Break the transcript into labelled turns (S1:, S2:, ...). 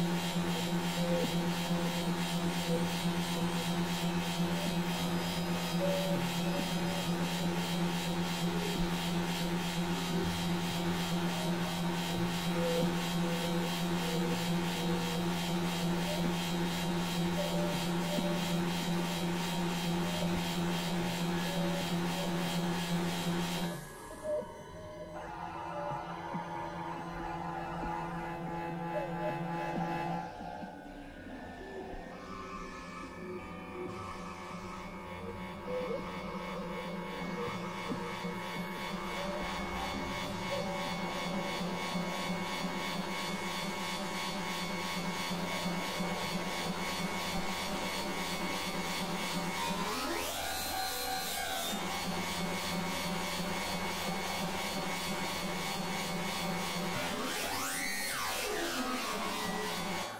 S1: Thank you. you